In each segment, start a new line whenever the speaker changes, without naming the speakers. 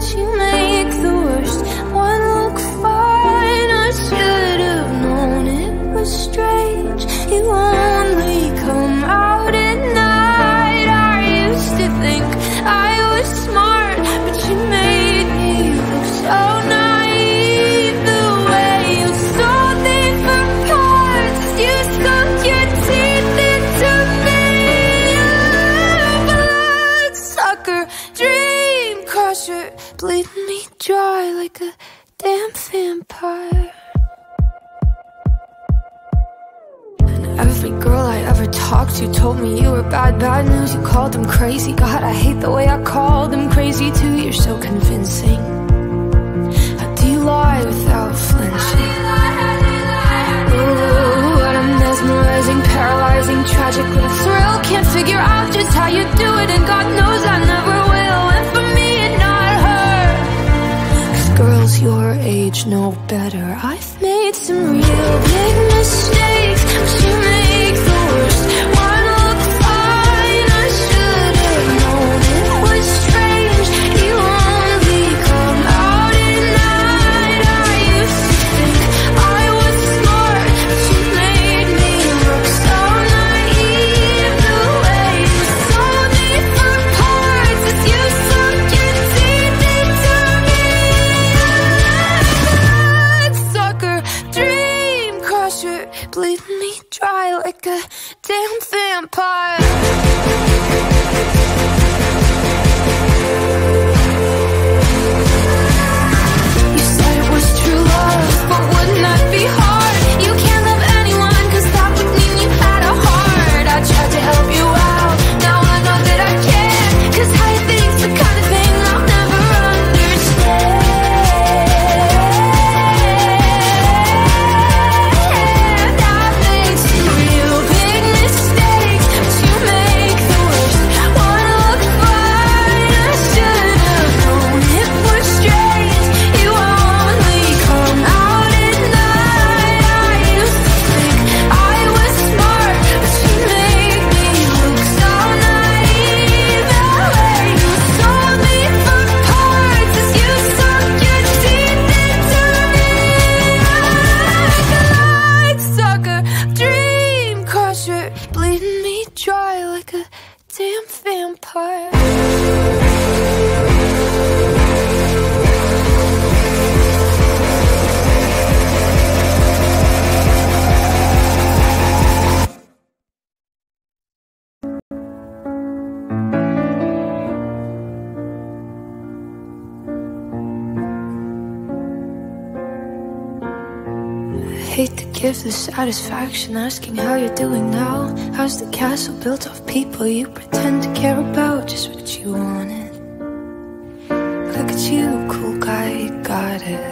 but you make the worst one look fine. I should have known it was strange. You only come out to told me you were bad, bad news. You called them crazy. God, I hate the way I called them crazy too. You're so convincing. How do you lie without flinching? Ooh, what a mesmerizing, paralyzing, tragic little thrill. Can't figure out just how you do it, and God knows I never will. And for me and not her. Cause girls your age know better. I've made some real big mistakes, satisfaction asking how you're doing now. How's the castle built of people you pretend to care about? Just what you wanted. Look at you, cool guy, you got it.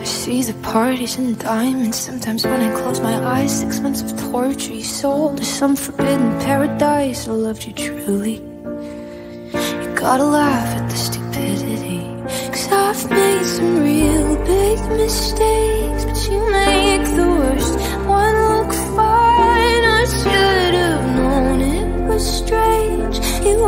I see the parties and diamonds. Sometimes when I close my eyes, six months of torture you sold to some forbidden paradise. I loved you truly. You gotta laugh at the stupidity. I've made some real big mistakes, but you make the worst one look fine. I should have known it was strange. You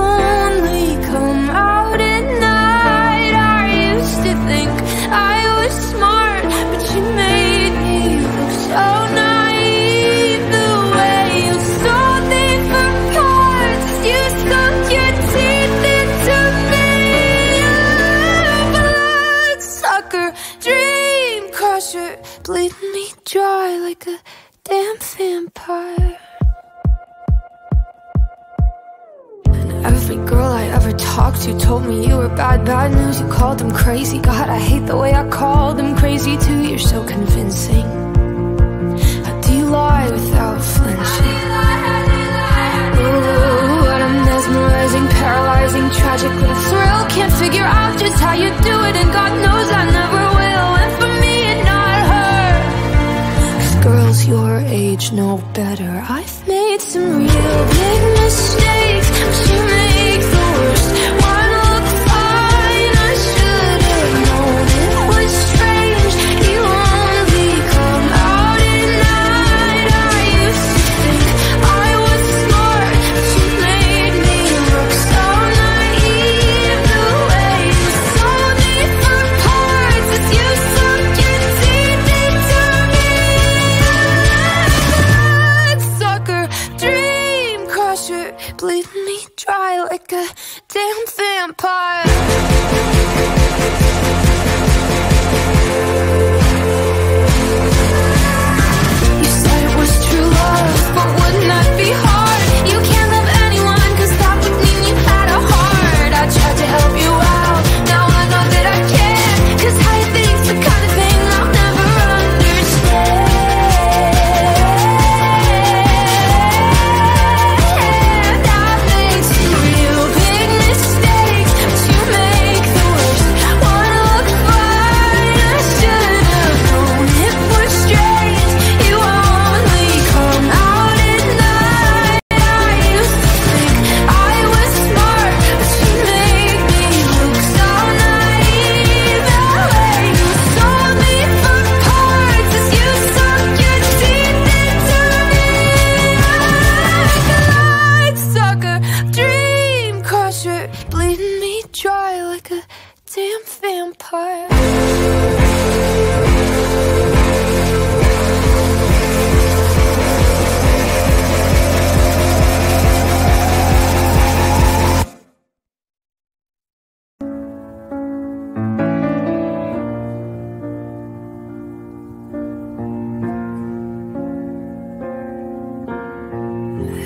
talked to told me you were bad, bad news. You called them crazy. God, I hate the way I called them crazy too. You're so convincing. How do you lie without flinching? Ooh, what a mesmerizing, paralyzing, tragically thrill. Can't figure out just how you do it, and God knows I never will. And for me and not her, Cause girls your age know better. I've made some real big mistakes.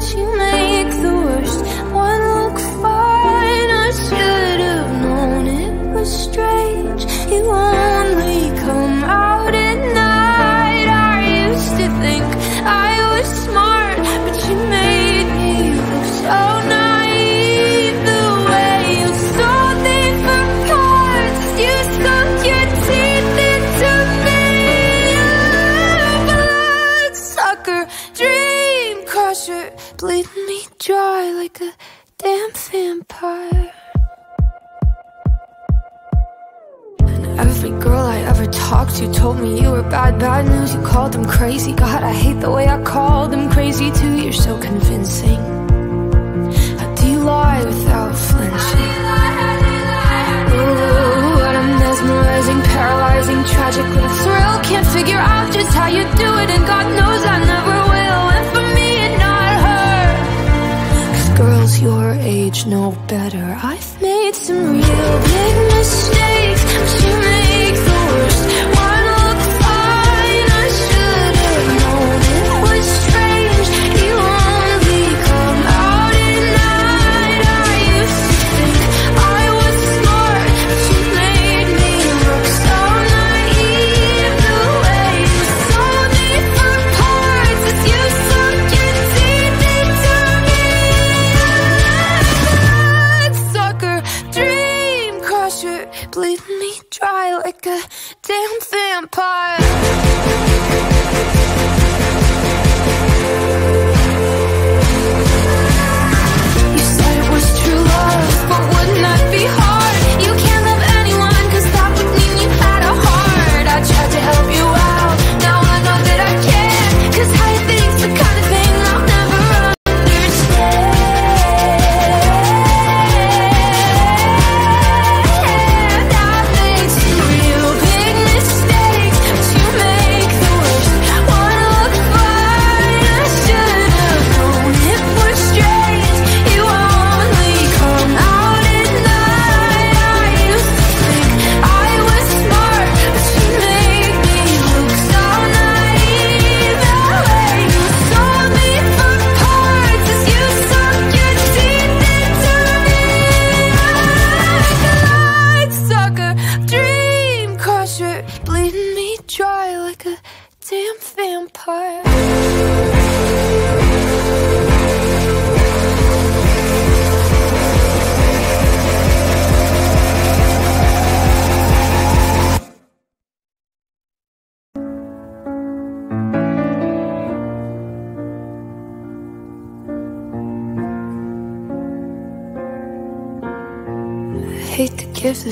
but you make the worst one look fine. I should have known it was strange. You only come out at night. I used to think I was smart, but you made me look so naive. The way you sold me for parts, you sunk your teeth into me. Bloodsucker, dream crusher, bleeding me dry like a damn vampire. And every girl I ever talked to told me you were bad, bad news. You called them crazy. God, I hate the way I called them crazy too. You're so convincing. How do you lie without flinching? Ooh, what a mesmerizing, paralyzing, tragic little thrill. Can't figure out just how you do it, and God knows I never girls your age know better. I've made some real big mistakes, like a damn vampire.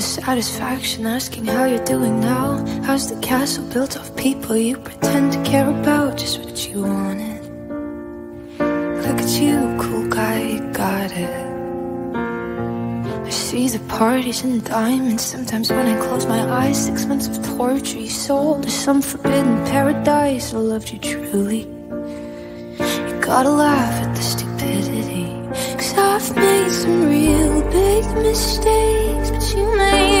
Satisfaction asking how you're doing now. How's the castle built of people you pretend to care about? Just what you wanted. Look at you, cool guy, you got it. I see the parties and diamonds. Sometimes when I close my eyes, six months of torture you sold to some forbidden paradise. I loved you truly. You gotta laugh at the stupidity. I've made some real big mistakes, but you make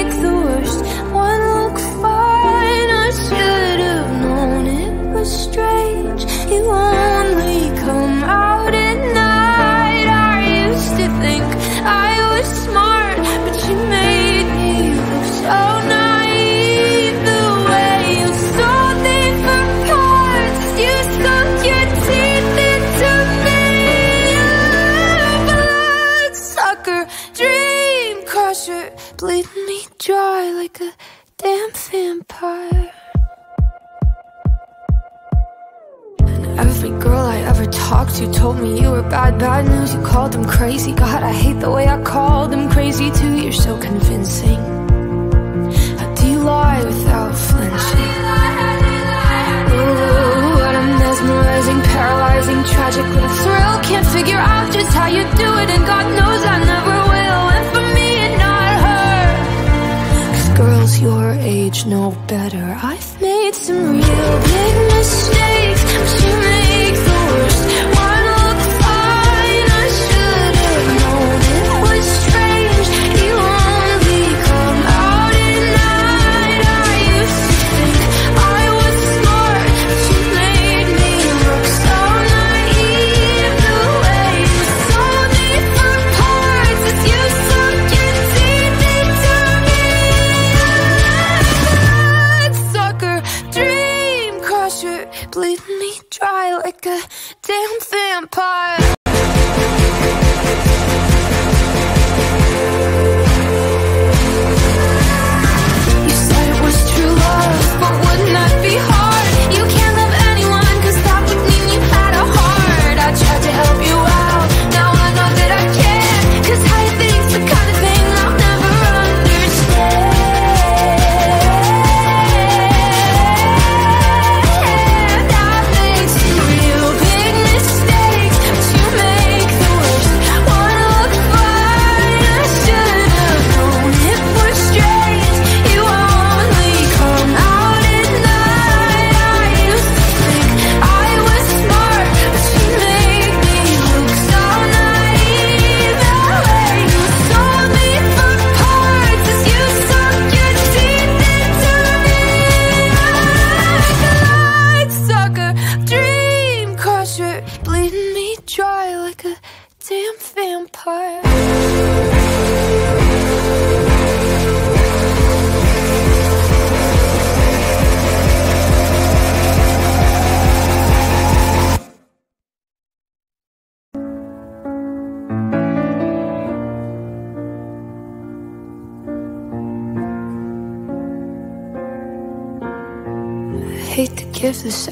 better. I've made some real big mistakes, but you make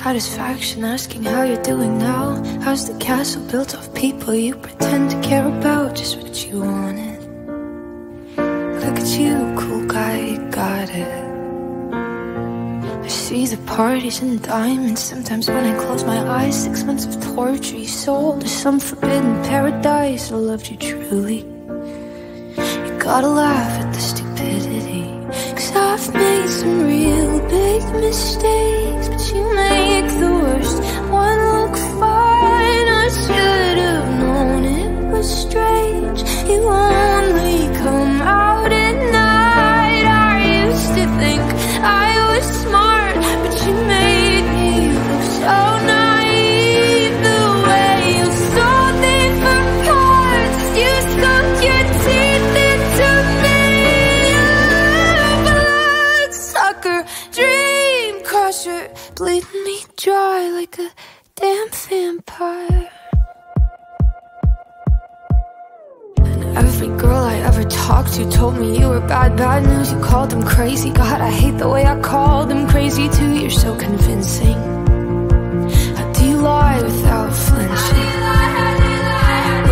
satisfaction asking how you're doing now. How's the castle built of people you pretend to care about? Just what you wanted. Look at you, cool guy, you got it. I see the parties and diamonds. Sometimes when I close my eyes, six months of torture you sold to some forbidden paradise. I loved you truly. You gotta laugh at the stupidity. Cause I've made some real big mistakes, but you make the worst one look fine. I should have known it was strange. You only come out at night. I used to think I was smart, but you made me look so like a damn vampire. And every girl I ever talked to told me you were bad, bad news. You called them crazy. God, I hate the way I called them crazy too. You're so convincing. How do you lie without flinching?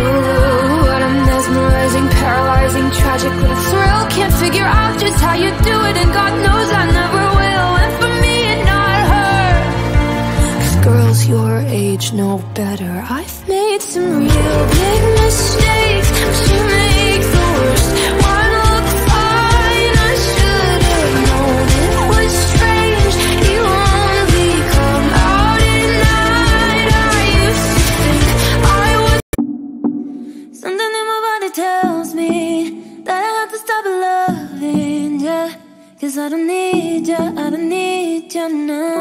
Ooh, what a mesmerizing, paralyzing, tragic little thrill. Can't figure out just how you do it, and God knows I never will. Girls your age know better. I've made some real big mistakes, but you make the worst one look fine. I should have known it was strange. You only come out at night. I used to think I was. Something in my body tells me that I have to stop loving I don't need ya, I don't need ya now.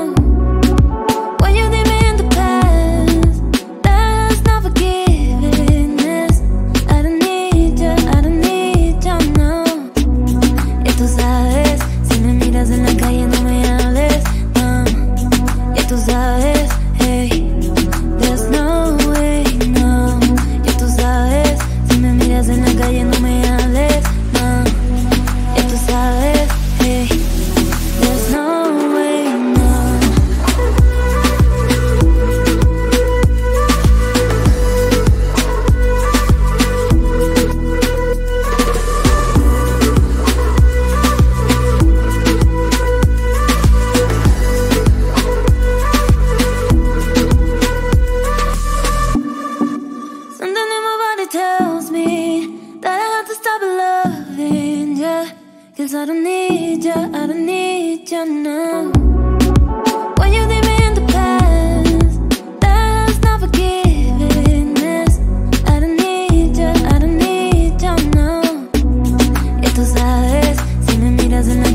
si me miras en la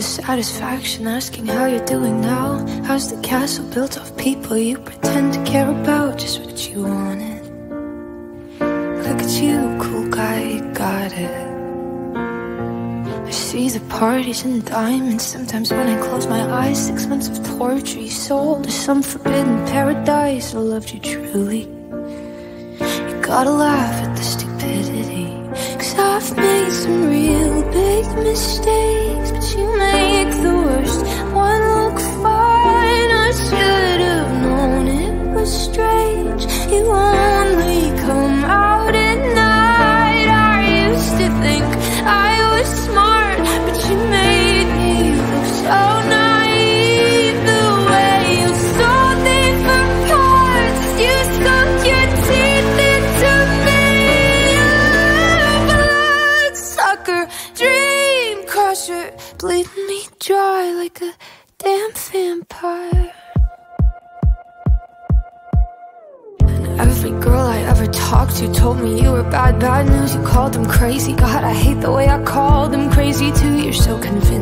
The satisfaction asking how you're doing now. How's the castle built of people you pretend to care about? Just what you wanted. Look at you, cool guy, you got it. I see the parties and diamonds. Sometimes when I close my eyes Six months of torture. You sold to some forbidden paradise. I loved you truly. You gotta laugh at the stupidity. I've made some real big mistakes But you make the worst one look fine. I should have known it was strange. You only come out so convinced.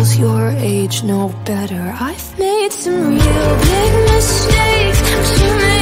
Girls your age know better? I've made some real big mistakes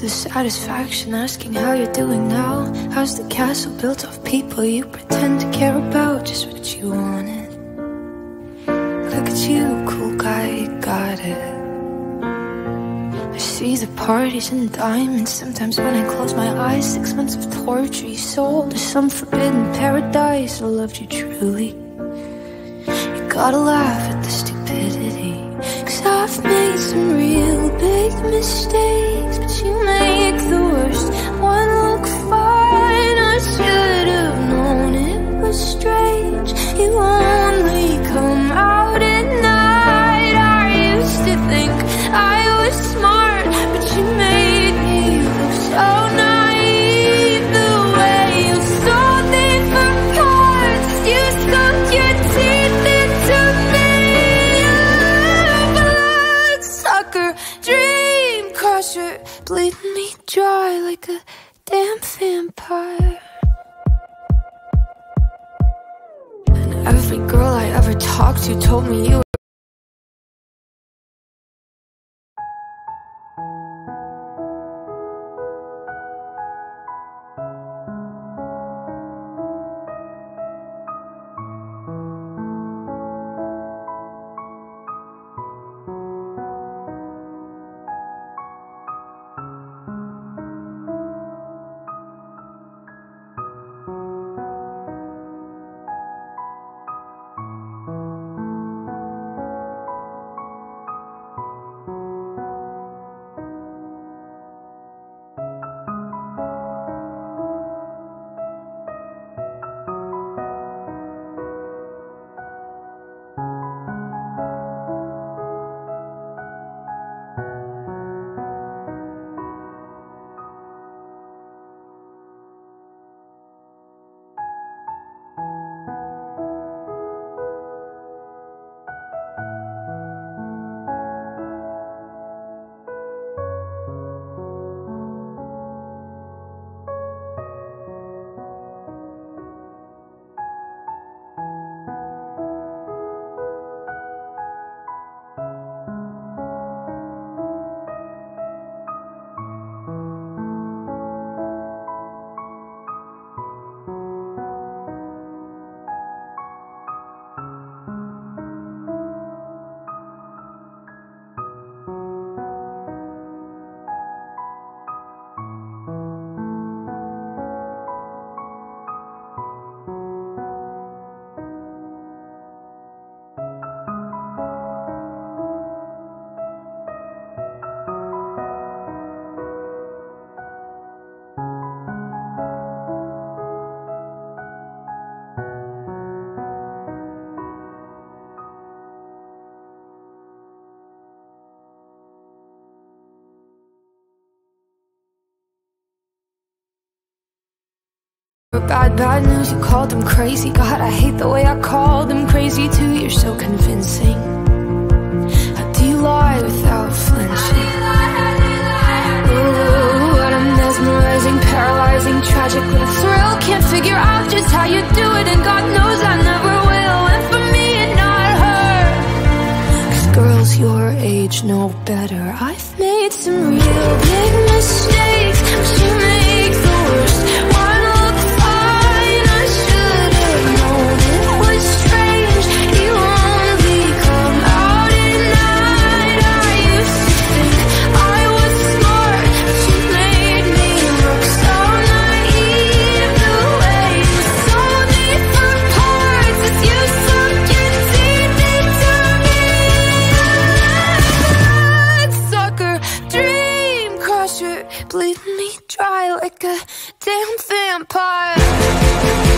the satisfaction asking how you're doing now. How's the castle built of people you pretend to care about? Just what you wanted. Look at you, cool guy, you got it. I see the parties and diamonds. Sometimes when I close my eyes, six months of torture you sold to some forbidden paradise. I loved you truly. You gotta laugh at the I've made some real big mistakes, but you make the worst one look fine. I should have known it was strange. You only come out vampire. And every girl I ever talked to told me you Bad, bad news, you called them crazy. God, I hate the way I called them crazy too. You're so convincing. How do you lie without flinching? Ooh, what a mesmerizing, paralyzing, tragic little thrill. Can't figure out just how you do it And God knows I never will. And for me and not her Cause girls your age know better. I've made some real big mistakes like a damn vampire